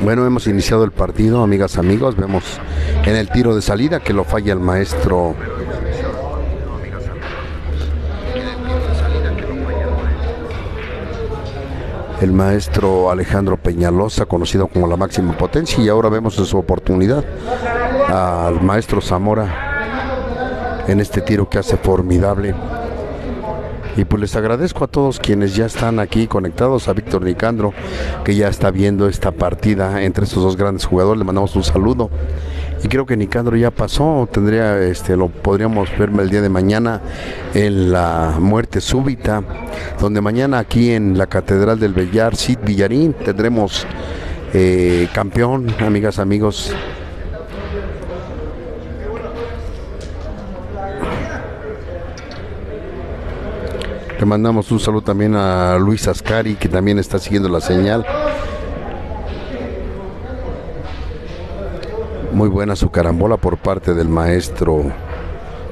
Bueno, hemos iniciado el partido, amigas, amigos. Vemos en el tiro de salida que lo falla el maestro. El maestro Alejandro Peñalosa, conocido como la máxima potencia, y ahora vemos en su oportunidad al maestro Zamora en este tiro que hace formidable. Y pues les agradezco a todos quienes ya están aquí conectados, a Víctor Nicandro, que ya está viendo esta partida entre estos dos grandes jugadores. Le mandamos un saludo. Y creo que Nicandro ya pasó, tendría, este, lo podríamos verme el día de mañana en la muerte súbita, donde mañana aquí en la Catedral del Bellar, Cid Villarín, tendremos eh, campeón, amigas, amigos, Le mandamos un saludo también a Luis Ascari, que también está siguiendo la señal. Muy buena su carambola por parte del maestro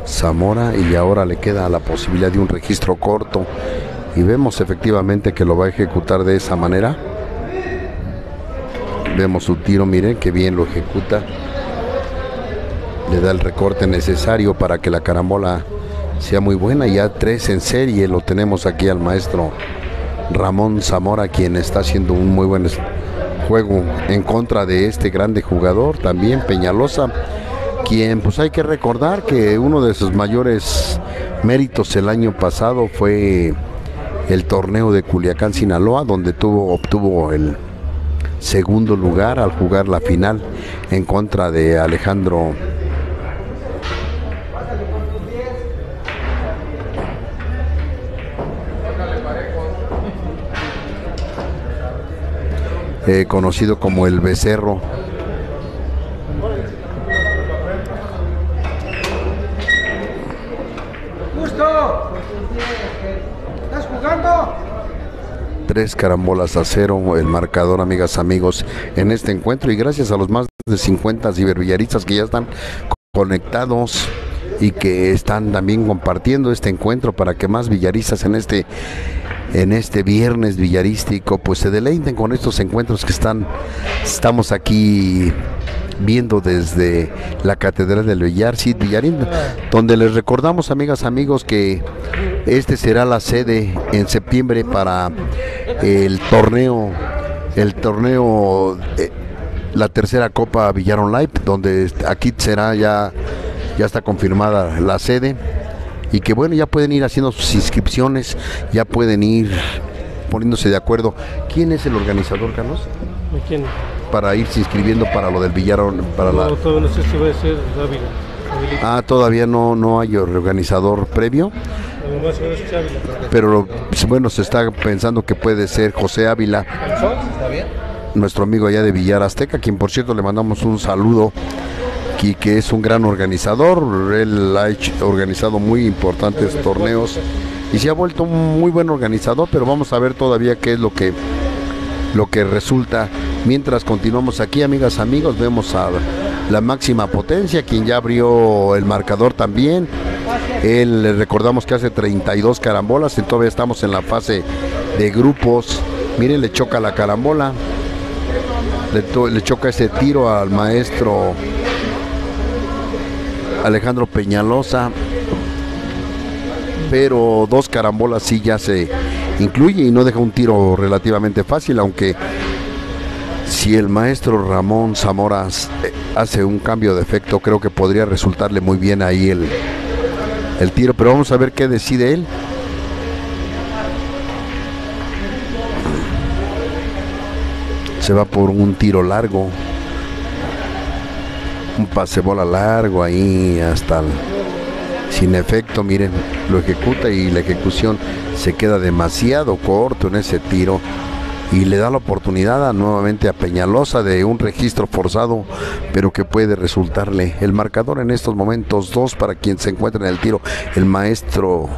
Zamora y ahora le queda la posibilidad de un registro corto y vemos efectivamente que lo va a ejecutar de esa manera. Vemos su tiro, miren que bien lo ejecuta. Le da el recorte necesario para que la carambola sea muy buena. Ya tres en serie lo tenemos aquí al maestro Ramón Zamora, quien está haciendo un muy buen juego en contra de este grande jugador, también Peñalosa, quien pues hay que recordar que uno de sus mayores méritos el año pasado fue el torneo de Culiacán, Sinaloa, donde tuvo, obtuvo el segundo lugar al jugar la final en contra de Alejandro eh, conocido como el becerro. Justo. ¿Estás jugando? Tres carambolas a cero, el marcador, amigas, amigos, en este encuentro. Y gracias a los más de 50 cibervillaristas que ya están conectados y que están también compartiendo este encuentro para que más villaristas en este en este viernes villarístico pues se deleiten con estos encuentros que están estamos aquí viendo desde la Catedral del Villar, Villarín, donde les recordamos, amigas, amigos, que este será la sede en septiembre para el torneo, el torneo, eh, la tercera Copa Villar Online, donde aquí será ya, ya está confirmada la sede y que bueno, ya pueden ir haciendo sus inscripciones, ya pueden ir poniéndose de acuerdo. ¿Quién es el organizador, Carlos? ¿De quién? Para irse inscribiendo para lo del Villarón, para la... No, todavía no sé si va a ser Ávila. Ávila. Ah, todavía no, no hay organizador previo, pero bueno, se está pensando que puede ser José Ávila, ¿Está bien? nuestro amigo allá de Villar Azteca, quien por cierto le mandamos un saludo y que es un gran organizador, él ha organizado muy importantes torneos y se ha vuelto un muy buen organizador, pero vamos a ver todavía qué es lo que lo que resulta. Mientras continuamos aquí, amigas, amigos, vemos a la máxima potencia, quien ya abrió el marcador también. Él recordamos que hace 32 carambolas todavía estamos en la fase de grupos. Miren, le choca la carambola. Le, le choca ese tiro al maestro Alejandro Peñalosa. Pero dos carambolas sí ya se incluye y no deja un tiro relativamente fácil, aunque si el maestro Ramón Zamora hace un cambio de efecto, creo que podría resultarle muy bien ahí el, el tiro. Pero vamos a ver qué decide él. Se va por un tiro largo. Un pase bola largo ahí hasta el- sin efecto, miren, lo ejecuta y la ejecución se queda demasiado corto en ese tiro y le da la oportunidad a- nuevamente a Peñalosa de un registro forzado, pero que puede resultarle el marcador en estos momentos dos para quien se encuentra en el tiro, el maestro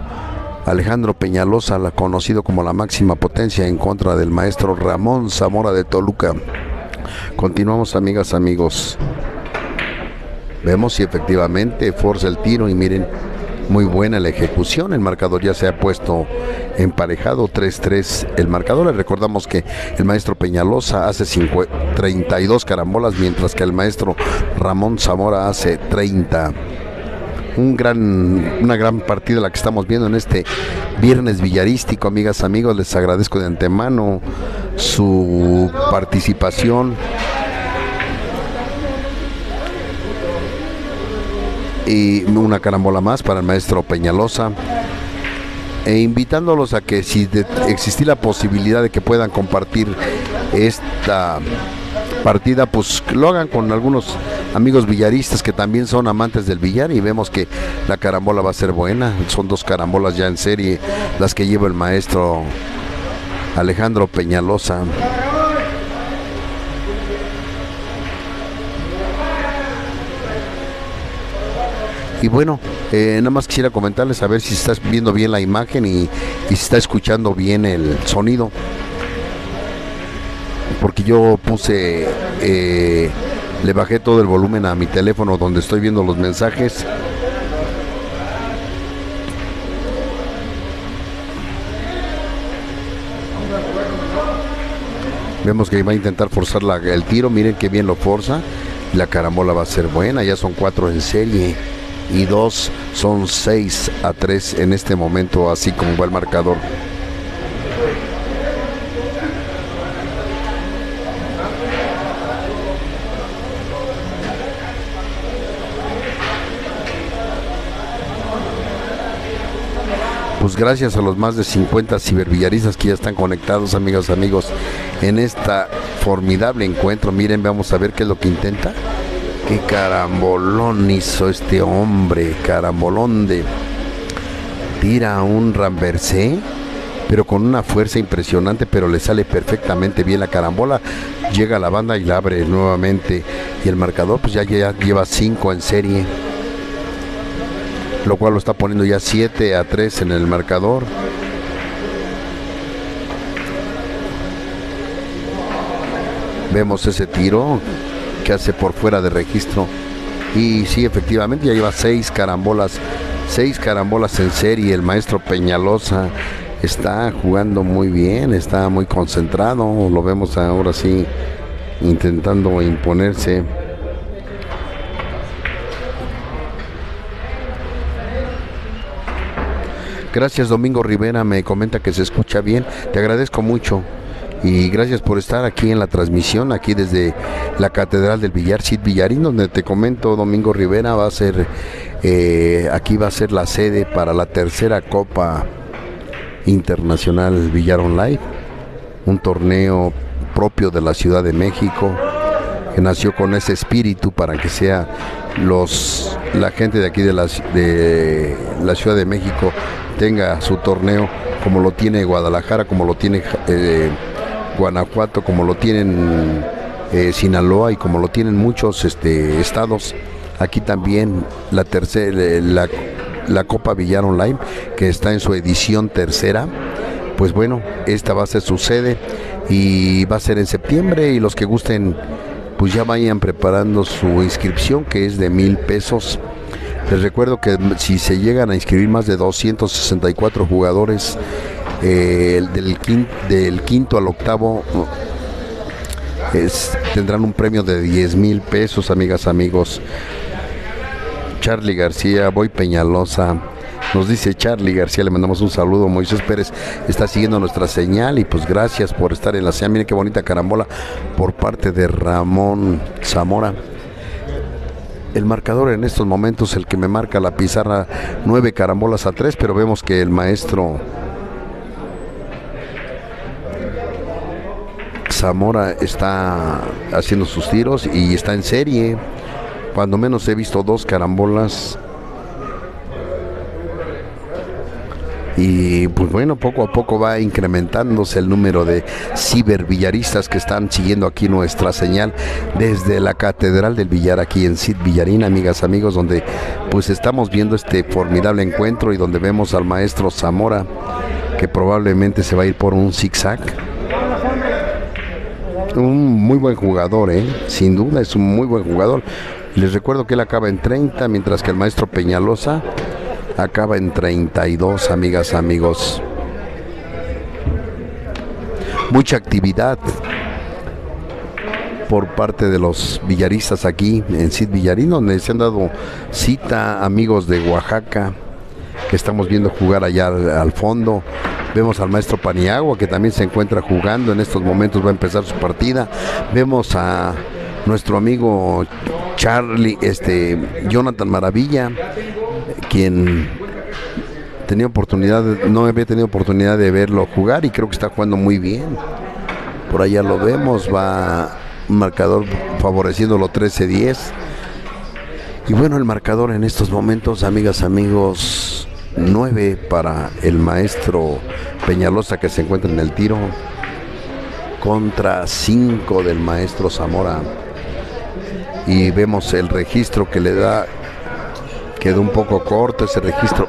Alejandro Peñalosa, conocido como la máxima potencia en contra del maestro Ramón Zamora de Toluca. Continuamos, amigas, amigos. Vemos si efectivamente forza el tiro y miren, muy buena la ejecución. El marcador ya se ha puesto emparejado 3-3 el marcador. Les recordamos que el maestro Peñalosa hace 32 carambolas, mientras que el maestro Ramón Zamora hace 30 un gran, una gran partida la que estamos viendo en este viernes villarístico, amigas, amigos. Les agradezco de antemano su participación. Y una carambola más para el maestro Peñalosa. E invitándolos a que si existe la posibilidad de que puedan compartir esta partida, pues lo hagan con algunos amigos villaristas que también son amantes del billar y vemos que la carambola va a ser buena. Son dos carambolas ya en serie las que lleva el maestro Alejandro Peñalosa. Y bueno, eh, nada más quisiera comentarles a ver si estás viendo bien la imagen y, si está escuchando bien el sonido. Porque yo puse eh, le bajé todo el volumen a mi teléfono donde estoy viendo los mensajes. Vemos que va a intentar forzar el tiro. Miren qué bien lo forza. La carambola va a ser buena. Ya son cuatro en serie. Y dos son seis a tres en este momento, así como va el marcador. pues gracias a los más de 50 cibervillaristas que ya están conectados, amigos, amigos, en esta formidable encuentro. Miren, vamos a ver qué es lo que intenta. Qué carambolón hizo este hombre, carambolón de... Tira un ramversé, pero con una fuerza impresionante, pero le sale perfectamente bien la carambola. Llega a la banda y la abre nuevamente. Y el marcador pues ya, lleva 5 en serie lo cual lo está poniendo ya 7 a 3 en el marcador. Vemos ese tiro que hace por fuera de registro. Y sí, efectivamente, ya lleva 6 carambolas, 6 carambolas en serie. El maestro Peñalosa está jugando muy bien, está muy concentrado. Lo vemos ahora sí intentando imponerse. Gracias Domingo Rivera, me comenta que se escucha bien. Te agradezco mucho y gracias por estar aquí en la transmisión, aquí desde la Catedral del Villar, Cid Villarín, donde te comento, Domingo Rivera va a ser, eh, aquí va a ser la sede para la tercera Copa Internacional Villar Online, un torneo propio de la Ciudad de México, que nació con ese espíritu para que sea los la gente de aquí de la, de la Ciudad de México tenga su torneo como lo tiene Guadalajara, como lo tiene eh, Guanajuato, como lo tienen eh, Sinaloa y como lo tienen muchos este, estados. Aquí también la tercera, eh, la, la Copa Villar Online, que está en su edición tercera. Pues bueno, esta va a ser su sede y va a ser en septiembre y los que gusten pues ya vayan preparando su inscripción que es de mil pesos les recuerdo que si se llegan a inscribir más de 264 jugadores, del, quinto, al octavo tendrán un premio de 10 mil pesos, amigas, amigos. Charlie García, Voy Peñalosa. Nos dice Charlie García, le mandamos un saludo. Moisés Pérez está siguiendo nuestra señal y pues gracias por estar en la señal. Miren qué bonita carambola por parte de Ramón Zamora el marcador en estos momentos, el que me marca la pizarra, nueve carambolas a tres, pero vemos que el maestro Zamora está haciendo sus tiros y está en serie. Cuando menos he visto dos carambolas y pues bueno, poco a poco va incrementándose el número de cibervillaristas que están siguiendo aquí nuestra señal desde la Catedral del Villar aquí en Cid Villarín, amigas, amigos, donde pues estamos viendo este formidable encuentro y donde vemos al maestro Zamora que probablemente se va a ir por un zigzag. Un muy buen jugador, ¿eh? sin duda es un muy buen jugador. Les recuerdo que él acaba en 30, mientras que el maestro Peñalosa acaba en 32, amigas, amigos. mucha actividad por parte de los villaristas aquí en Cid Villarín, donde se han dado cita amigos de Oaxaca, que estamos viendo jugar allá al, fondo. Vemos al maestro Paniagua, que también se encuentra jugando en estos momentos, va a empezar su partida. Vemos a nuestro amigo Charlie, este Jonathan Maravilla, quien tenía oportunidad, no había tenido oportunidad de verlo jugar y creo que está jugando muy bien. Por allá lo vemos, va marcador favoreciéndolo 13-10. Y bueno, el marcador en estos momentos, amigas, amigos, 9 para el maestro Peñalosa que se encuentra en el tiro contra 5 del maestro Zamora. Y vemos el registro que le da, quedó un poco corto ese registro.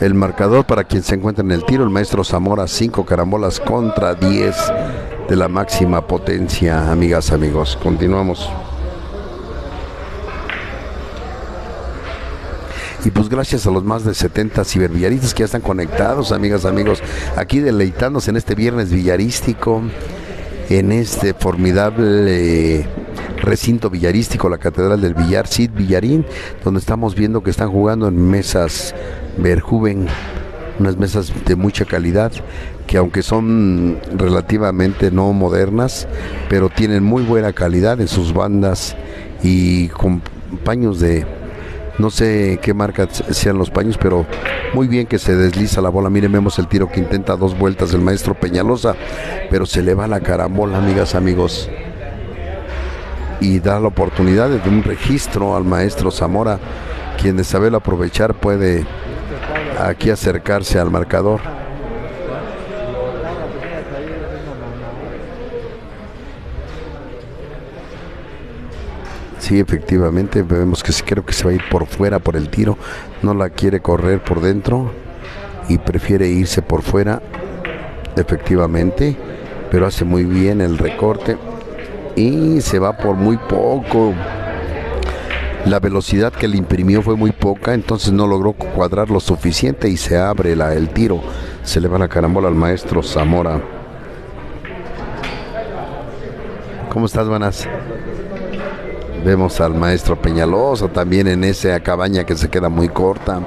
El marcador para quien se encuentra en el tiro, el maestro Zamora, 5 carambolas contra 10 de la máxima potencia, amigas, amigos. Continuamos. Y pues gracias a los más de 70 cibervillaristas que ya están conectados, amigas, amigos, aquí deleitándose en este viernes villarístico, en este formidable eh, recinto villarístico, la Catedral del Villar, Cid Villarín, donde estamos viendo que están jugando en mesas Verjuven, unas mesas de mucha calidad, que aunque son relativamente no modernas, pero tienen muy buena calidad en sus bandas y con paños de no sé qué marca sean los paños, pero muy bien que se desliza la bola. Miren, vemos el tiro que intenta dos vueltas el maestro Peñalosa, pero se le va la carambola, amigas, amigos. Y da la oportunidad de un registro al maestro Zamora, quien de saberlo aprovechar puede aquí acercarse al marcador. Sí, efectivamente, vemos que creo que se va a ir por fuera por el tiro, no la quiere correr por dentro y prefiere irse por fuera, efectivamente, pero hace muy bien el recorte y se va por muy poco. La velocidad que le imprimió fue muy poca, entonces no logró cuadrar lo suficiente y se abre el tiro. Se le va la carambola al maestro Zamora. ¿Cómo estás, buenas? Vemos al maestro Peñalosa también en esa cabaña que se queda muy corta.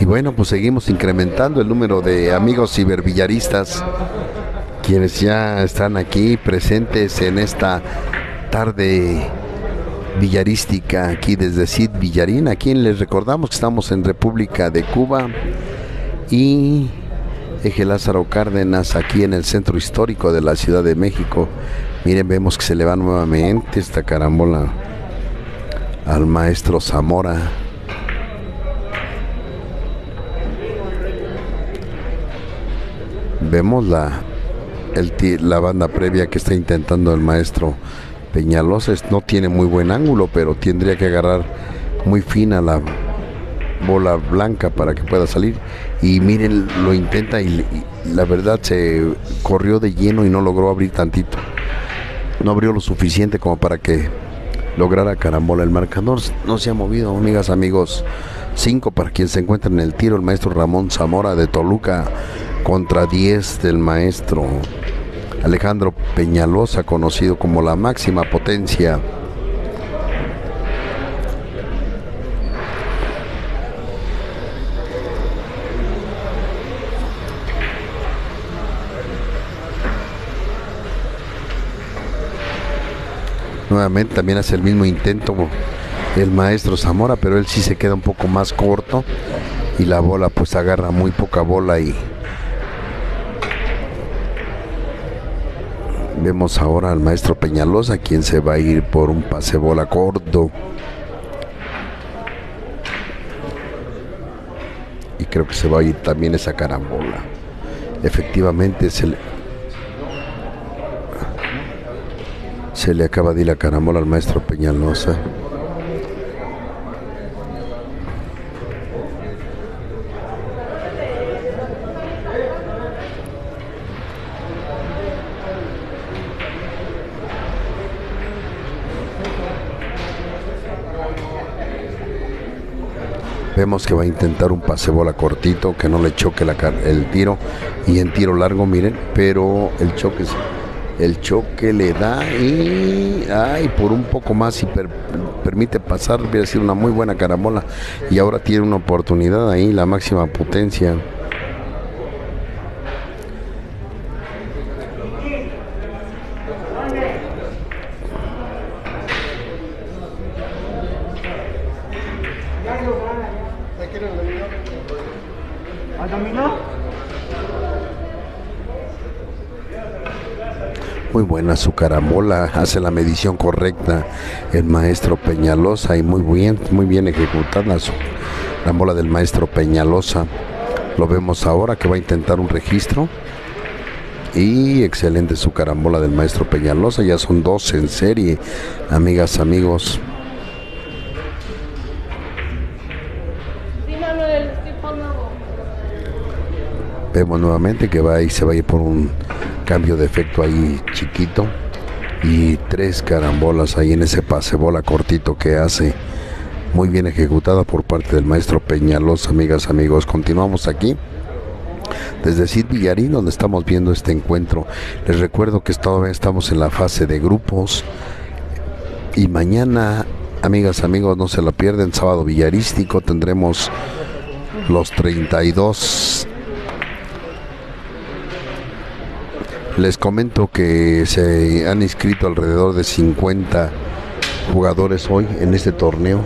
Y bueno, pues seguimos incrementando el número de amigos cibervillaristas quienes ya están aquí presentes en esta tarde villarística aquí desde Cid Villarín, a quien les recordamos que estamos en República de Cuba y Eje Lázaro Cárdenas aquí en el centro histórico de la Ciudad de México. Miren, vemos que se le va nuevamente esta carambola al maestro Zamora. Vemos la, el la banda previa que está intentando el maestro Peñalosa. No tiene muy buen ángulo, pero tendría que agarrar muy fina la bola blanca para que pueda salir. Y miren, lo intenta y, la verdad se corrió de lleno y no logró abrir tantito. No abrió lo suficiente como para que lograra carambola. El marcador no se ha movido, amigas, amigos. 5 para quien se encuentra en el tiro, el maestro Ramón Zamora de Toluca contra 10 del maestro Alejandro Peñalosa, conocido como la máxima potencia. Nuevamente también hace el mismo intento el maestro Zamora, pero él sí se queda un poco más corto y la bola pues agarra muy poca bola y vemos ahora al maestro Peñalosa quien se va a ir por un pase bola corto y creo que se va a ir también esa carambola. Efectivamente se le, se le acaba de ir la carambola al maestro Peñalosa Vemos que va a intentar un pase bola cortito, que no le choque el tiro. Y en tiro largo, miren, pero el choque, es- el choque le da y ay, por un poco más y per- permite pasar, hubiera sido una muy buena carambola. Y ahora tiene una oportunidad ahí, la máxima potencia. Buena su carambola, hace la medición correcta el maestro Peñalosa y muy bien, muy bien ejecutada su carambola del maestro Peñalosa. Lo vemos ahora que va a intentar un registro. Y excelente su carambola del maestro Peñalosa, ya son dos en serie, amigas, amigos. Vemos nuevamente que va y se va a ir por un cambio de efecto ahí chiquito. Y tres carambolas ahí en ese pase bola cortito que hace. Muy bien ejecutada por parte del maestro Peñalosa, amigas, amigos. Continuamos aquí. Desde Cid Villarín, donde estamos viendo este encuentro. Les recuerdo que todavía estamos en la fase de grupos. Y mañana, amigas, amigos, no se la pierden. Sábado villarístico tendremos los 32 Les comento que se han inscrito alrededor de 50 jugadores hoy en este torneo.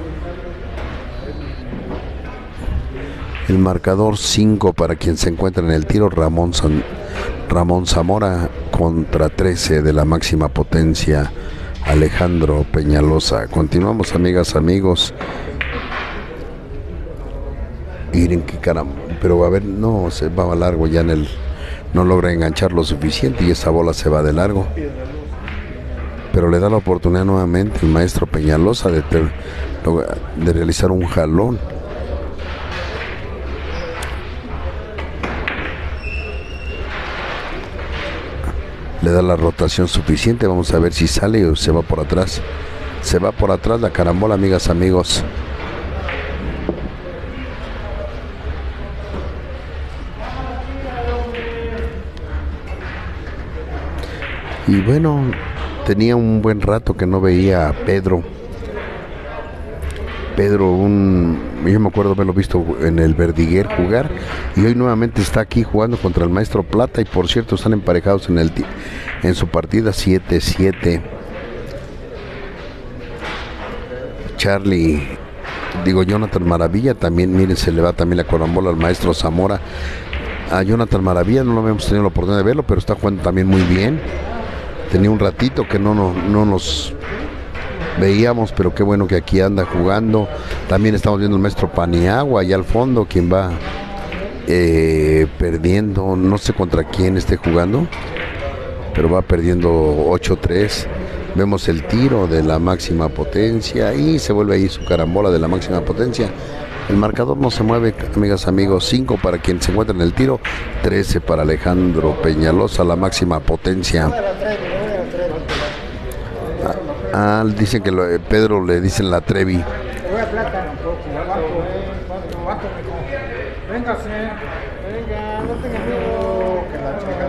El marcador 5 para quien se encuentra en el tiro, Ramón, Ramón Zamora contra 13 de la máxima potencia, Alejandro Peñalosa. Continuamos, amigas, amigos. Miren qué caramba. Pero a ver, no, se va largo ya en el. No logra enganchar lo suficiente y esa bola se va de largo. Pero le da la oportunidad nuevamente el maestro Peñalosa de, de realizar un jalón. Le da la rotación suficiente. Vamos a ver si sale o se va por atrás. Se va por atrás la carambola, amigas, amigos. Y bueno, tenía un buen rato que no veía a Pedro. Pedro, un, yo me acuerdo haberlo visto en el Verdiguer jugar y hoy nuevamente está aquí jugando contra el Maestro Plata y por cierto están emparejados en, el, en su partida 7-7. Charlie, digo Jonathan Maravilla, también miren se le va también la corambola al Maestro Zamora. A Jonathan Maravilla no lo habíamos tenido la oportunidad de verlo, pero está jugando también muy bien. Tenía un ratito que no, no, no nos veíamos, pero qué bueno que aquí anda jugando. También estamos viendo el maestro Paniagua allá al fondo, quien va eh, perdiendo, no sé contra quién esté jugando, pero va perdiendo 8-3. Vemos el tiro de la máxima potencia y se vuelve ahí su carambola de la máxima potencia. El marcador no se mueve, amigas, amigos. 5 para quien se encuentra en el tiro, 13 para Alejandro Peñalosa, la máxima potencia. Ah, dicen que lo- eh, Pedro le dicen la Trevi. Te voy a plata. ¿Cuánto, cuánto, mijo? Véngase. Venga, no tenga miedo. Que la chica.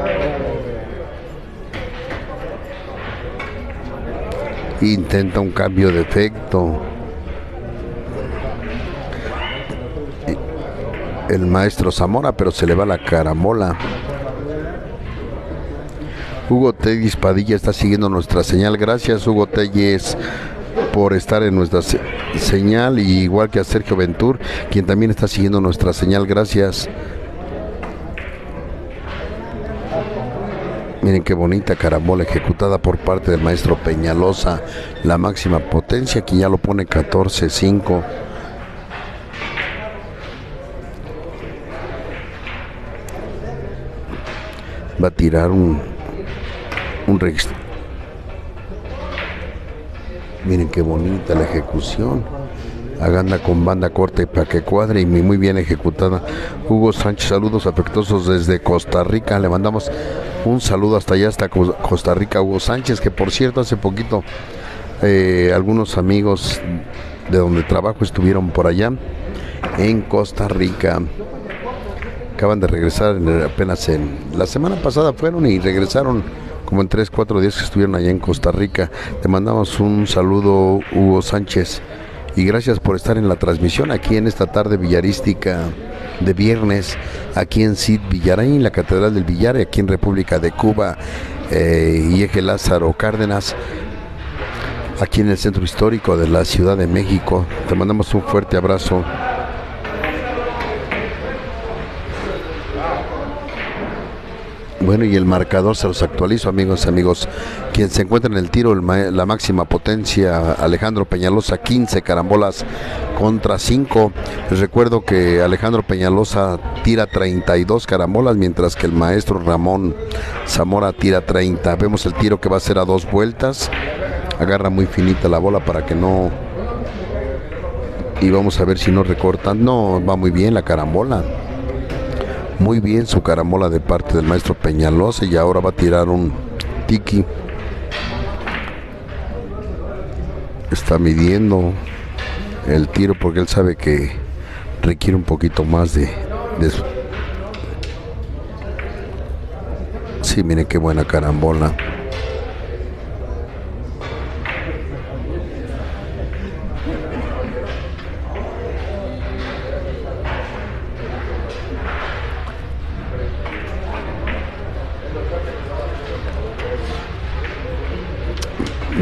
Intenta un cambio de efecto. El maestro Zamora, pero se le va la caramola. Hugo Telles Padilla está siguiendo nuestra señal. Gracias, Hugo Telles, por estar en nuestra se- señal. Y igual que a Sergio Ventur, quien también está siguiendo nuestra señal. Gracias. Miren qué bonita carambola ejecutada por parte del maestro Peñalosa, la máxima potencia, que ya lo pone 14-5. Va a tirar un, un rex- Miren qué bonita la ejecución. Aganda con banda corta y para que cuadre y muy bien ejecutada. Hugo Sánchez, saludos afectuosos desde Costa Rica. Le mandamos un saludo hasta allá, hasta Co- Costa Rica, Hugo Sánchez, que por cierto hace poquito eh, algunos amigos de donde trabajo estuvieron por allá en Costa Rica. Acaban de regresar en- apenas en la semana pasada fueron y regresaron como en 3, 4 días que estuvieron allá en Costa Rica. Te mandamos un saludo, Hugo Sánchez, y gracias por estar en la transmisión aquí en esta tarde villarística de viernes, aquí en Cid Villarín, la Catedral del Villar, aquí en República de Cuba, eh, y Eje Lázaro Cárdenas aquí en el centro histórico de la Ciudad de México. Te mandamos un fuerte abrazo. Bueno, y el marcador se los actualizo, amigos, amigos. Quien se encuentra en el tiro, la máxima potencia, Alejandro Peñalosa, 15 carambolas contra 5. Les recuerdo que Alejandro Peñalosa tira 32 carambolas, mientras que el maestro Ramón Zamora tira 30. Vemos el tiro que va a ser a dos vueltas. Agarra muy finita la bola para que no... Y vamos a ver si no recortan. No, va muy bien la carambola. Muy bien su carambola de parte del maestro Peñalosa y ahora va a tirar un tiki. Está midiendo el tiro porque él sabe que requiere un poquito más de... de Sí, miren qué buena carambola.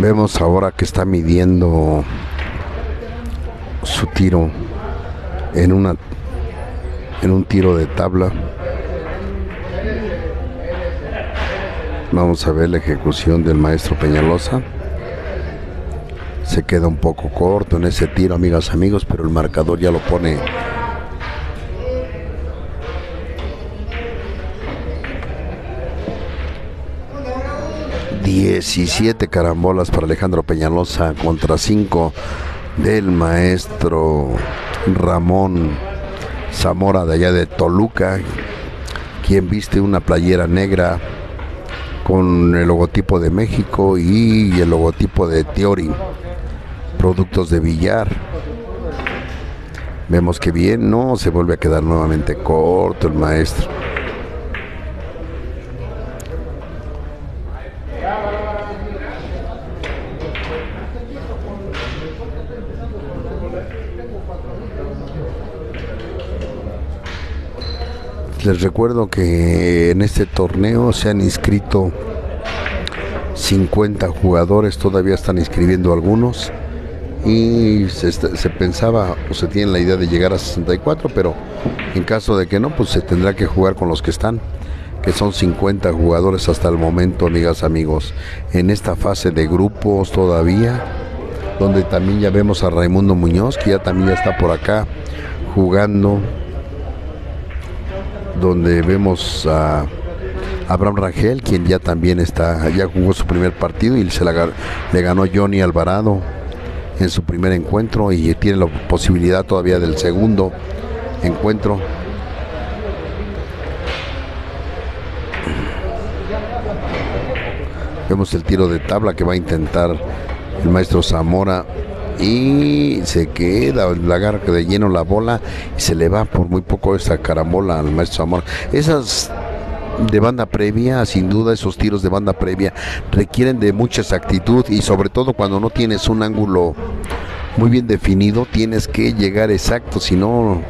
Vemos ahora que está midiendo su tiro en una en un tiro de tabla. Vamos a ver la ejecución del maestro Peñalosa. Se queda un poco corto en ese tiro, amigas, amigos, pero el marcador ya lo pone 17 carambolas para Alejandro Peñalosa contra 5 del maestro Ramón Zamora de allá de Toluca, quien viste una playera negra con el logotipo de México y el logotipo de Theory, productos de billar. Vemos que bien, no, se vuelve a quedar nuevamente corto el maestro. Les recuerdo que en este torneo se han inscrito 50 jugadores, todavía están inscribiendo algunos y se, pensaba o se tiene la idea de llegar a 64, pero en caso de que no, pues se tendrá que jugar con los que están, que son 50 jugadores hasta el momento, amigas, amigos, en esta fase de grupos todavía, donde también ya vemos a Raimundo Muñoz, que ya también ya está por acá jugando donde vemos a Abraham Rangel, quien ya también está, ya jugó su primer partido y se le ganó Johnny Alvarado en su primer encuentro y tiene la posibilidad todavía del segundo encuentro. Vemos el tiro de tabla que va a intentar el maestro Zamora y se queda, la agarra de lleno la bola y se le va por muy poco esa carambola al maestro Zamora. Esas de banda previa, sin duda esos tiros de banda previa requieren de mucha exactitud y sobre todo cuando no tienes un ángulo muy bien definido, tienes que llegar exacto, si no,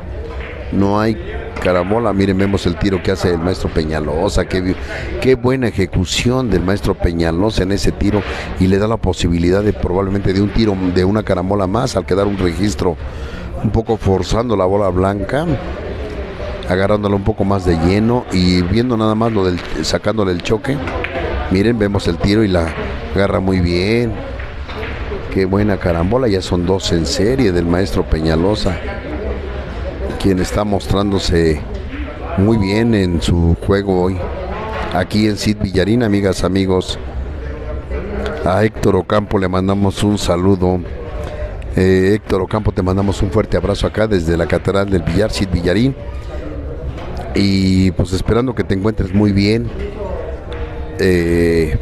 no hay carambola. Miren, vemos el tiro que hace el maestro Peñalosa, qué, qué buena ejecución del maestro Peñalosa en ese tiro y le da la posibilidad de probablemente de un tiro de una carambola más al quedar un registro un poco forzando la bola blanca agarrándola un poco más de lleno y viendo nada más lo del sacándole el choque. Miren, vemos el tiro y la agarra muy bien. Qué buena carambola, ya son dos en serie del maestro Peñalosa, quien está mostrándose muy bien en su juego hoy. Aquí en Cid Villarín, amigas, amigos. A Héctor Ocampo le mandamos un saludo. Eh, Héctor Ocampo, te mandamos un fuerte abrazo acá desde la Catedral del Villar, Cid Villarín y pues esperando que te encuentres muy bien. Eh,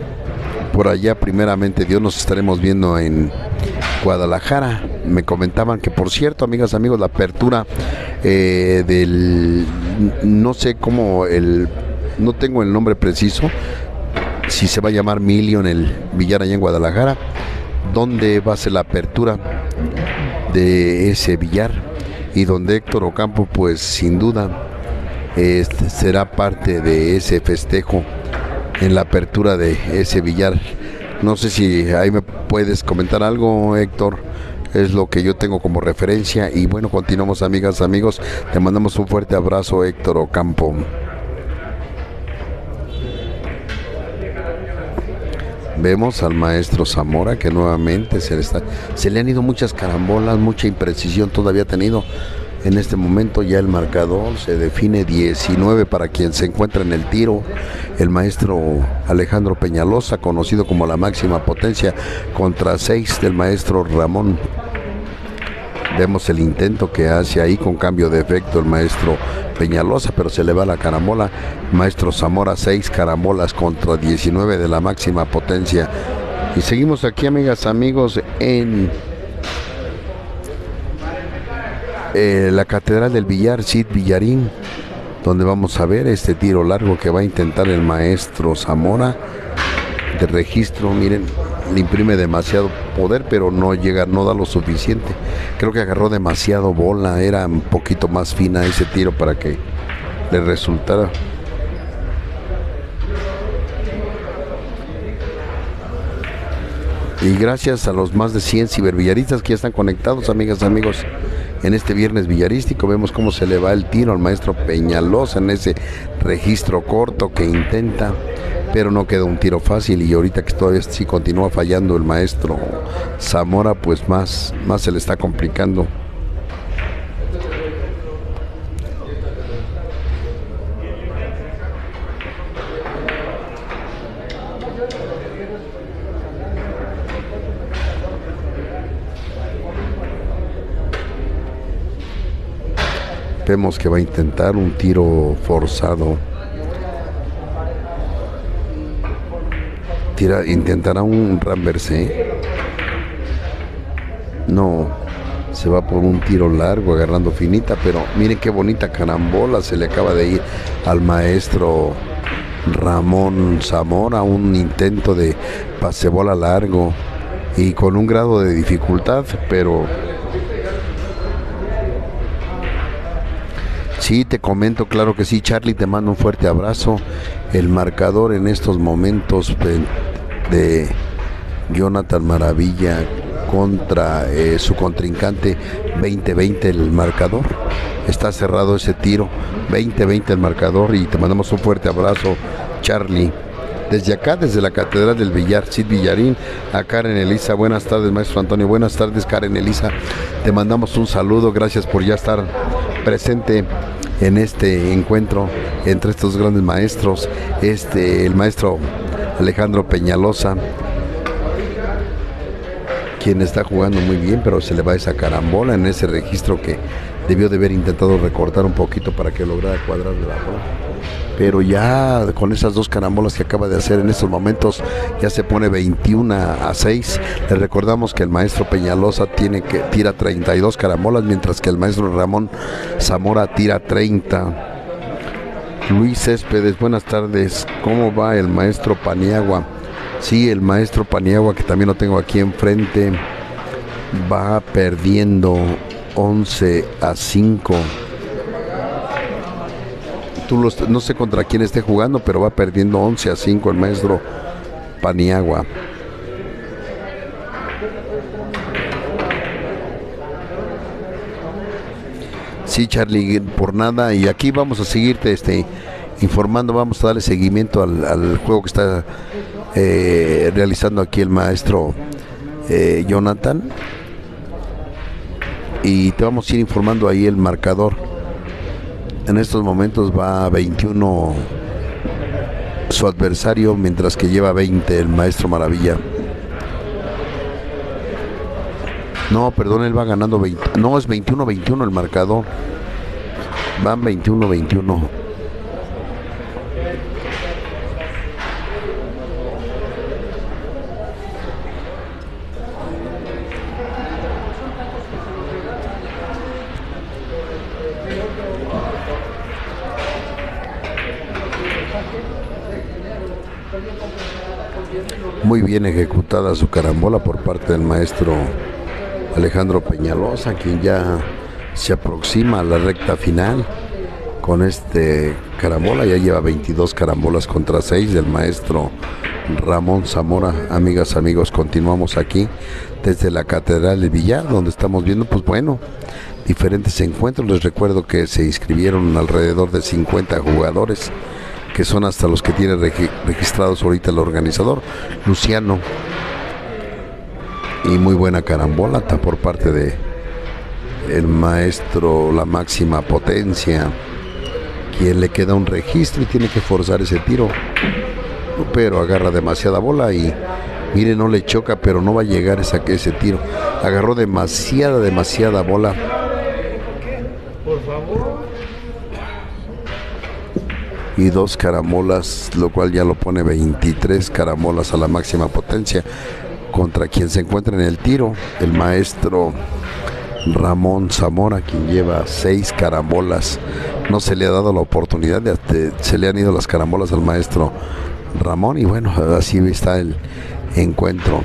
por allá primeramente Dios nos estaremos viendo en Guadalajara me comentaban que por cierto, amigas, amigos, la apertura eh, del no sé cómo el no tengo el nombre preciso, si se va a llamar Million el Villar allá en Guadalajara, donde va a ser la apertura de ese billar y donde Héctor Ocampo pues sin duda este, será parte de ese festejo en la apertura de ese billar. No sé si ahí me puedes comentar algo, Héctor. Es lo que yo tengo como referencia. Y bueno, continuamos, amigas, amigos. Te mandamos un fuerte abrazo, Héctor Ocampo. Vemos al maestro Zamora que nuevamente se le, se le han ido muchas carambolas, mucha imprecisión todavía ha tenido. En este momento ya el marcador se define 19 para quien se encuentra en el tiro. El maestro Alejandro Peñalosa, conocido como la máxima potencia, contra 6 del maestro Ramón. Vemos el intento que hace ahí con cambio de efecto el maestro Peñalosa, pero se le va la carambola. Maestro Zamora, 6 carambolas contra 19 de la máxima potencia. Y seguimos aquí, amigas, amigos, en eh, la Catedral del Villar, Cid Villarín, donde vamos a ver este tiro largo que va a intentar el maestro Zamora de registro. Miren, imprime demasiado poder, pero no llega, no da lo suficiente. Creo que agarró demasiado bola, era un poquito más fina ese tiro para que le resultara. Y gracias a los más de 100 cibervillaristas que ya están conectados, amigas amigos, en este viernes villarístico. Vemos cómo se le va el tiro al maestro Peñalosa en ese registro corto que intenta, pero no queda un tiro fácil. Y ahorita que todavía sí continúa fallando el maestro Zamora, pues más, más se le está complicando. Vemos que va a intentar un tiro forzado. Intentará un ramverse. No, se va por un tiro largo agarrando finita, pero miren qué bonita carambola se le acaba de ir al maestro Ramón Zamora, un intento de pasebola largo y con un grado de dificultad, pero Sí, te comento, claro que sí, Charlie, te mando un fuerte abrazo. El marcador en estos momentos de, de Jonathan Maravilla contra eh, su contrincante 20-20 el marcador. Está cerrado ese tiro, 20-20 el marcador y te mandamos un fuerte abrazo, Charlie. Desde acá, desde la Catedral del Villar, Sid Villarín, a Karen Elisa. Buenas tardes, maestro Antonio. Buenas tardes, Karen Elisa. Te mandamos un saludo. Gracias por ya estar presente en este encuentro entre estos grandes maestros. Este, el maestro Alejandro Peñalosa, quien está jugando muy bien, pero se le va esa carambola en ese registro que debió de haber intentado recortar un poquito para que lograra cuadrar la bola. Pero ya con esas dos carambolas que acaba de hacer en estos momentos, ya se pone 21 a 6. Le recordamos que el maestro Peñalosa tiene que tira 32 carambolas, mientras que el maestro Ramón Zamora tira 30. Luis Céspedes, buenas tardes. ¿Cómo va el maestro Paniagua? Sí, el maestro Paniagua, que también lo tengo aquí enfrente, va perdiendo 11 a 5. No sé contra quién esté jugando, pero va perdiendo 11 a 5 el maestro Paniagua. Sí, Charlie, por nada. Y aquí vamos a seguirte este, informando, vamos a darle seguimiento al, al juego que está eh, realizando aquí el maestro eh, Jonathan. Y te vamos a ir informando ahí el marcador. En estos momentos va a 21 su adversario, mientras que lleva 20 el maestro Maravilla. No, perdón, él va ganando 20. No, es 21-21 el marcador. Van 21-21. Muy bien ejecutada su carambola por parte del maestro Alejandro Peñalosa, quien ya se aproxima a la recta final con este carambola. Ya lleva 22 carambolas contra 6 del maestro Ramón Zamora. Amigas, amigos, continuamos aquí desde la Catedral de Villar, donde estamos viendo, pues bueno, diferentes encuentros. Les recuerdo que se inscribieron alrededor de 50 jugadores que son hasta los que tiene regi- registrados ahorita el organizador, Luciano. Y muy buena carambola ta- por parte de el maestro La Máxima Potencia, quien le queda un registro y tiene que forzar ese tiro. Pero agarra demasiada bola y mire, no le choca, pero no va a llegar esa, ese tiro. Agarró demasiada, demasiada bola. Por favor. Y dos caramolas, lo cual ya lo pone 23 caramolas a la máxima potencia contra quien se encuentra en el tiro, el maestro Ramón Zamora, quien lleva seis carambolas. No se le ha dado la oportunidad, de, se le han ido las carambolas al maestro Ramón y bueno, así está el encuentro.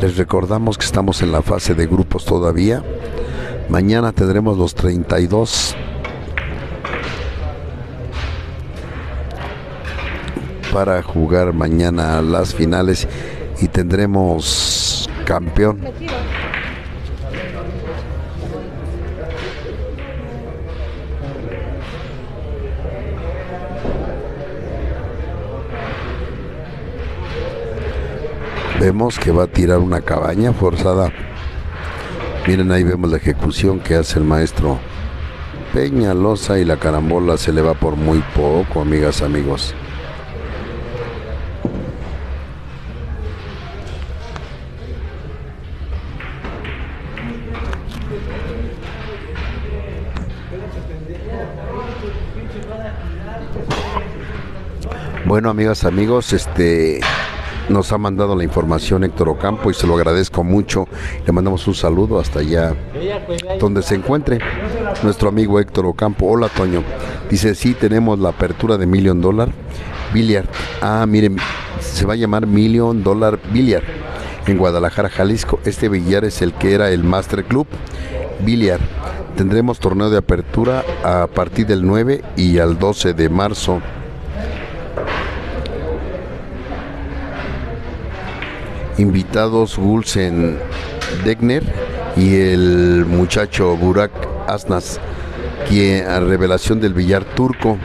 Les recordamos que estamos en la fase de grupos todavía. Mañana tendremos los 32 para jugar mañana las finales y tendremos campeón. Vemos que va a tirar una cabaña forzada. Miren ahí vemos la ejecución que hace el maestro Peñalosa y la carambola se le va por muy poco, amigas, amigos. Bueno, amigas, amigos, este nos ha mandado la información Héctor Ocampo y se lo agradezco mucho. Le mandamos un saludo hasta allá donde se encuentre nuestro amigo Héctor Ocampo. Hola, Toño. Dice, sí, tenemos la apertura de Million Dollar Billiard. Ah, miren, se va a llamar Million Dollar Billiard en Guadalajara, Jalisco. Este billar es el que era el Master Club Billiard. Tendremos torneo de apertura a partir del 9 y al 12 de marzo. Invitados Gulsen Degner y el muchacho Burak Asnas, quien a revelación del billar turco.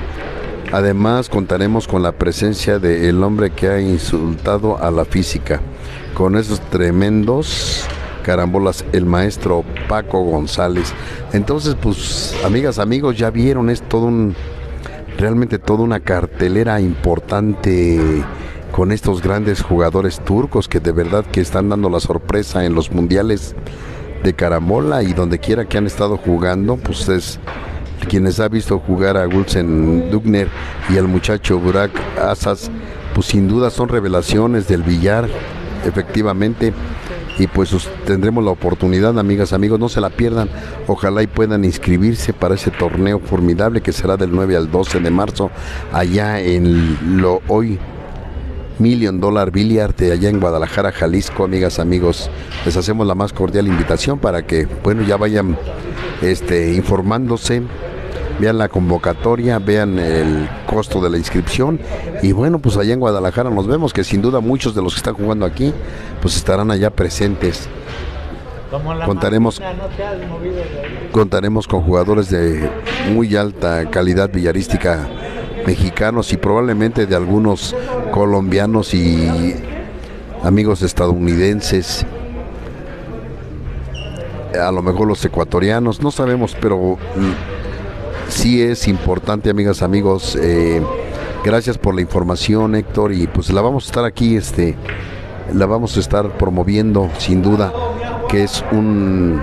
Además contaremos con la presencia del hombre que ha insultado a la física. Con esos tremendos carambolas, el maestro Paco González. Entonces, pues, amigas, amigos, ya vieron, es todo un, realmente toda una cartelera importante con estos grandes jugadores turcos que de verdad que están dando la sorpresa en los mundiales de carambola y donde quiera que han estado jugando, pues es quienes ha visto jugar a Gulsen Dugner y al muchacho Burak Asas, pues sin duda son revelaciones del billar, efectivamente. Y pues os- tendremos la oportunidad, amigas, amigos, no se la pierdan. Ojalá y puedan inscribirse para ese torneo formidable que será del 9 al 12 de marzo allá en lo hoy Million Dollar Billiard de allá en Guadalajara, Jalisco, amigas, amigos. Les hacemos la más cordial invitación para que, bueno, ya vayan este, informándose, vean la convocatoria, vean el costo de la inscripción y bueno, pues allá en Guadalajara nos vemos, que sin duda muchos de los que están jugando aquí, pues estarán allá presentes. Contaremos, contaremos con jugadores de muy alta calidad villarística mexicanos y probablemente de algunos colombianos y amigos estadounidenses, a lo mejor los ecuatorianos, no sabemos, pero mm, sí es importante, amigas, amigos. eh, gracias por la información, Héctor, y pues la vamos a estar aquí, este, la vamos a estar promoviendo, sin duda, que es un,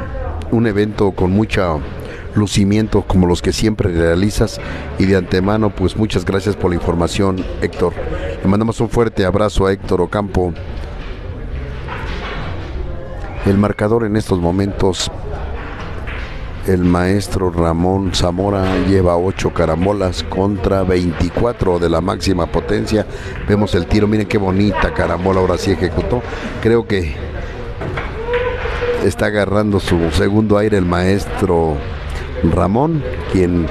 un evento con mucha lucimiento como los que siempre realizas y de antemano pues muchas gracias por la información Héctor le mandamos un fuerte abrazo a Héctor Ocampo el marcador en estos momentos El maestro Ramón Zamora lleva 8 carambolas contra 24 de la máxima potencia. Vemos el tiro, miren qué bonita carambola ahora sí ejecutó. Creo que está agarrando su segundo aire el maestro Ramón, quien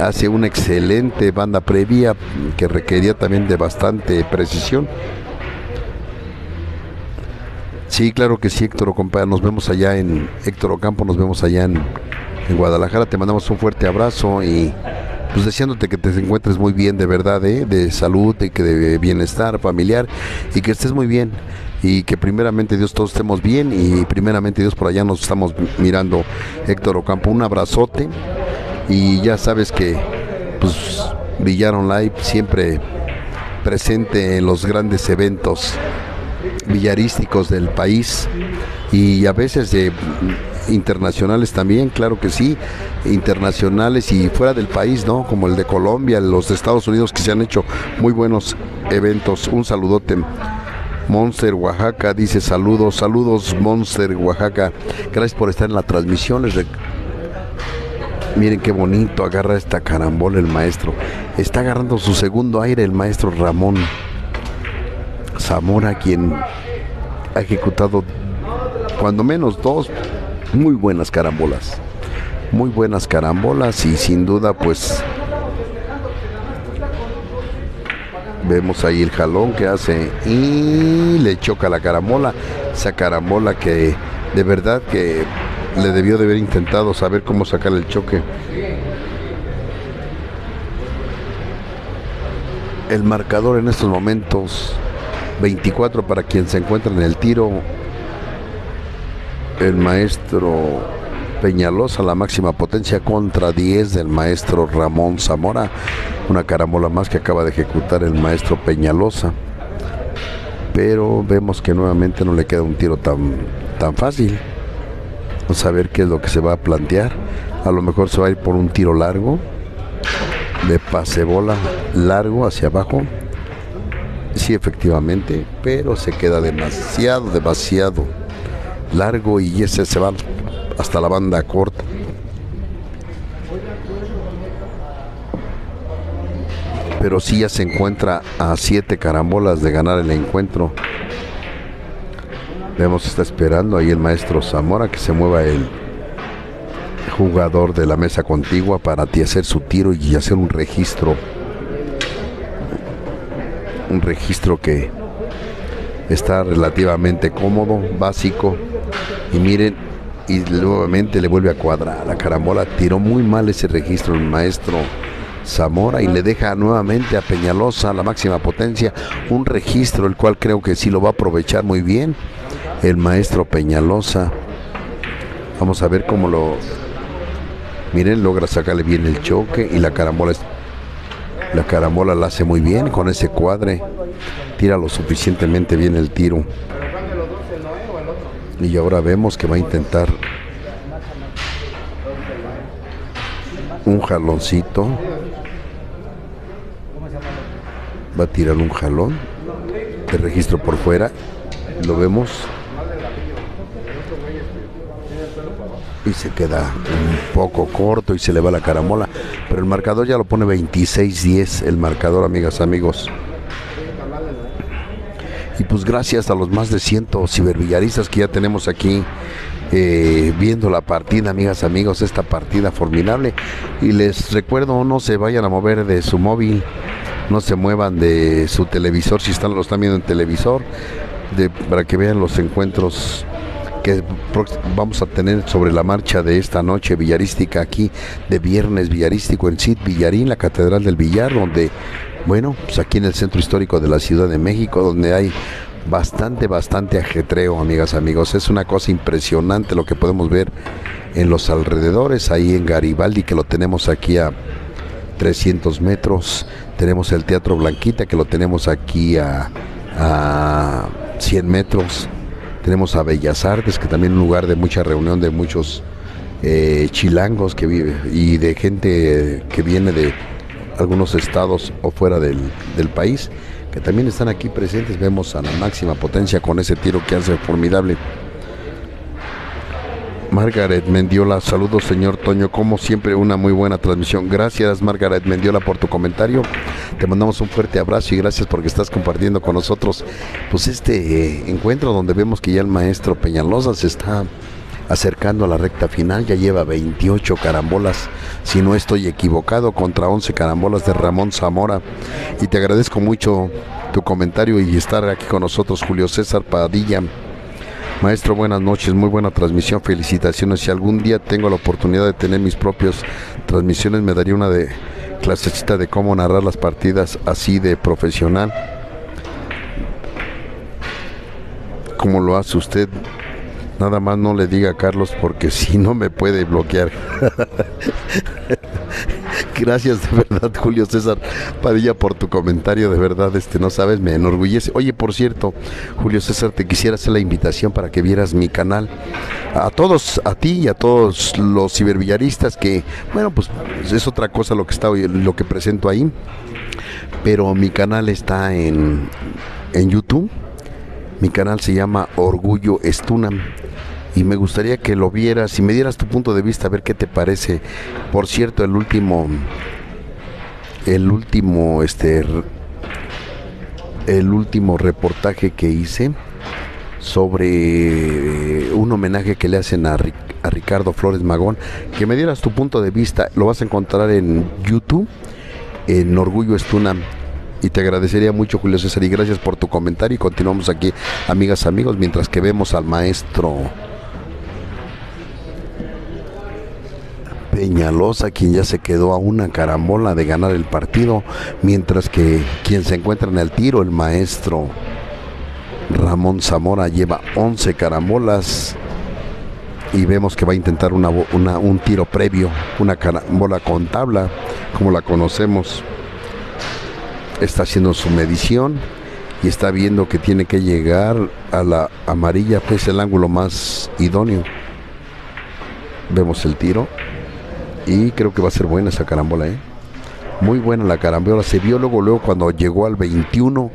hace una excelente banda previa que requería también de bastante precisión. Sí, claro que sí, Héctor Ocampo. Nos vemos allá en Héctor Ocampo, nos vemos allá en, Guadalajara. Te mandamos un fuerte abrazo y pues deseándote que te encuentres muy bien de verdad, ¿eh? de salud y que de bienestar familiar y que estés muy bien y que primeramente Dios todos estemos bien y primeramente Dios por allá nos estamos mirando Héctor Ocampo. Un abrazote y ya sabes que pues Villar Online siempre presente en los grandes eventos villarísticos del país y a veces de internacionales también, claro que sí, internacionales y fuera del país, ¿no? Como el de Colombia, los de Estados Unidos que se han hecho muy buenos eventos. Un saludote. Monster Oaxaca dice saludos, saludos Monster Oaxaca. Gracias por estar en la transmisión. Miren qué bonito agarra esta carambola el maestro. Está agarrando su segundo aire el maestro Ramón Zamora, quien ha ejecutado cuando menos dos muy buenas carambolas. Muy buenas carambolas y sin duda pues vemos ahí el jalón que hace y le choca la carambola. Esa carambola que de verdad que le debió de haber intentado saber cómo sacar el choque. El marcador en estos momentos 24 para quien se encuentra en el tiro. El maestro Peñalosa, la máxima potencia contra 10 del maestro Ramón Zamora. Una carambola más que acaba de ejecutar el maestro Peñalosa. Pero vemos que nuevamente no le queda un tiro tan, tan fácil. Vamos a ver qué es lo que se va a plantear. A lo mejor se va a ir por un tiro largo. De pase bola largo hacia abajo Sí, efectivamente, pero se queda demasiado, demasiado largo y ese se va hasta la banda corta. Pero sí ya se encuentra a siete carambolas de ganar el encuentro. Vemos, está esperando ahí el maestro Zamora que se mueva el jugador de la mesa contigua para hacer su tiro y hacer un registro un registro que está relativamente cómodo, básico. Y miren, y nuevamente le vuelve a cuadrar. La carambola tiró muy mal ese registro el maestro Zamora y le deja nuevamente a Peñalosa la máxima potencia. Un registro el cual creo que sí lo va a aprovechar muy bien el maestro Peñalosa. Vamos a ver cómo lo... Miren, logra sacarle bien el choque y la carambola la carambola la hace muy bien con ese cuadre. Tira lo suficientemente bien el tiro. Y ahora vemos que va a intentar un jaloncito. Va a tirar un jalón de registro por fuera. Lo vemos. y se queda un poco corto y se le va la caramola. Pero el marcador ya lo pone 26-10, el marcador, amigas, amigos. Y pues gracias a los más de 100 cibervillaristas que ya tenemos aquí eh, viendo la partida, amigas, amigos, esta partida formidable. Y les recuerdo, no se vayan a mover de su móvil, no se muevan de su televisor si están, lo están viendo en televisor, para que vean los encuentros que vamos a tener sobre la marcha de esta noche villarística aquí de viernes villarístico en Cid Villarín, la Catedral del Villar, donde, bueno, pues aquí en el centro histórico de la Ciudad de México, donde hay bastante, bastante ajetreo, amigas, amigos. Es una cosa impresionante lo que podemos ver en los alrededores, ahí en Garibaldi, que lo tenemos aquí a 300 metros. Tenemos el Teatro Blanquita, que lo tenemos aquí a, a 100 metros. Tenemos a Bellas Artes, que también es un lugar de mucha reunión de muchos eh, chilangos que vive y de gente que viene de algunos estados o fuera del, del, país, que también están aquí presentes. Vemos a la máxima potencia con ese tiro que hace formidable. Margaret Mendiola, saludos señor Toño, como siempre una muy buena transmisión. Gracias Margaret Mendiola por tu comentario. Te mandamos un fuerte abrazo y gracias porque estás compartiendo con nosotros pues este eh, encuentro donde vemos que ya el maestro Peñalosa se está acercando a la recta final, ya lleva 28 carambolas, si no estoy equivocado, contra 11 carambolas de Ramón Zamora. Y te agradezco mucho tu comentario y estar aquí con nosotros, Julio César Padilla. Maestro, buenas noches, muy buena transmisión, felicitaciones. Si algún día tengo la oportunidad de tener mis propias transmisiones, me daría una de clasecita de cómo narrar las partidas así de profesional. ¿Cómo lo hace usted? Nada más no le diga a Carlos porque si no me puede bloquear. Gracias de verdad, Julio César Padilla, por tu comentario. De verdad, este no sabes, me enorgullece. Oye, por cierto, Julio César, te quisiera hacer la invitación para que vieras mi canal. A todos, a ti y a todos los cibervillaristas que, bueno, pues es otra cosa lo que está lo que presento ahí. Pero mi canal está en, en YouTube. Mi canal se llama Orgullo Estunam y me gustaría que lo vieras y me dieras tu punto de vista, a ver qué te parece. Por cierto, el último, el último, este, el último reportaje que hice sobre un homenaje que le hacen a, Ricardo Flores Magón, que me dieras tu punto de vista, lo vas a encontrar en YouTube, en Orgullo Estuna y te agradecería mucho Julio César y gracias por tu comentario y continuamos aquí amigas amigos mientras que vemos al maestro Peñalosa, quien ya se quedó a una carambola de ganar el partido, mientras que quien se encuentra en el tiro, el maestro Ramón Zamora, lleva 11 carambolas y vemos que va a intentar una, un tiro previo, una carambola con tabla, como la conocemos. Está haciendo su medición y está viendo que tiene que llegar a la amarilla, pues el ángulo más idóneo. Vemos el tiro y creo que va a ser buena esa carambola, ¿eh? Muy buena la carambola. Se vio luego, luego cuando llegó al 21,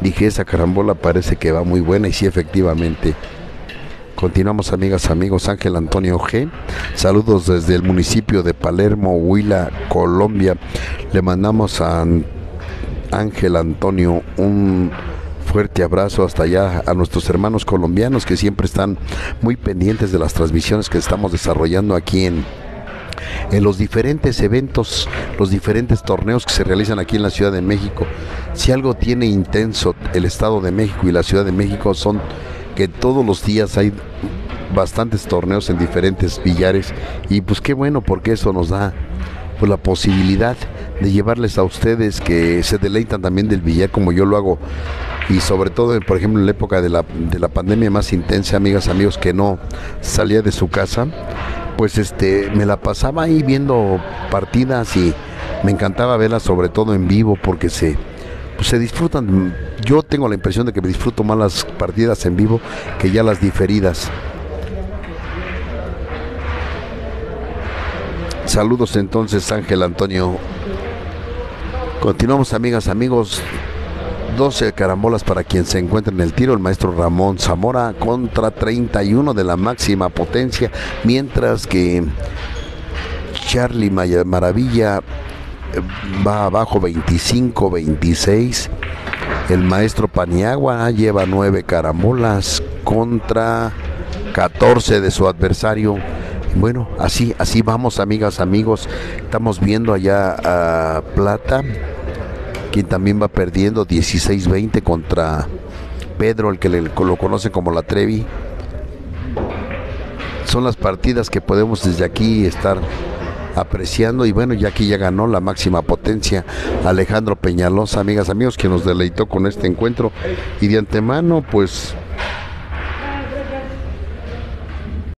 dije, esa carambola parece que va muy buena y sí, efectivamente. Continuamos, amigas, amigos. Ángel Antonio G. Saludos desde el municipio de Palermo, Huila, Colombia. Le mandamos a Ángel Antonio un fuerte abrazo hasta allá a nuestros hermanos colombianos que siempre están muy pendientes de las transmisiones que estamos desarrollando aquí en los diferentes eventos, los diferentes torneos que se realizan aquí en la Ciudad de México. Si algo tiene intenso el Estado de México y la Ciudad de México son que todos los días hay bastantes torneos en diferentes billares y pues qué bueno porque eso nos da pues la posibilidad de llevarles a ustedes que se deleitan también del billar como yo lo hago y sobre todo por ejemplo en la época de la, de la pandemia más intensa amigas amigos que no salía de su casa pues este me la pasaba ahí viendo partidas y me encantaba verlas sobre todo en vivo porque se pues, se disfrutan. Yo tengo la impresión de que me disfruto más las partidas en vivo que ya las diferidas. Saludos entonces Ángel Antonio. Continuamos amigas, amigos. 12 carambolas para quien se encuentra en el tiro, el maestro Ramón Zamora contra 31 de la máxima potencia, mientras que Charlie Maravilla eh, va abajo 25-26. El maestro Paniagua lleva 9 carambolas contra 14 de su adversario. Bueno, así, así vamos, amigas, amigos. Estamos viendo allá a Plata quien también va perdiendo 16-20 contra Pedro, el que le, lo conoce como la Trevi. Son las partidas que podemos desde aquí estar apreciando y bueno, ya aquí ya ganó la máxima potencia Alejandro Peñalosa, amigas, amigos, que nos deleitó con este encuentro y de antemano pues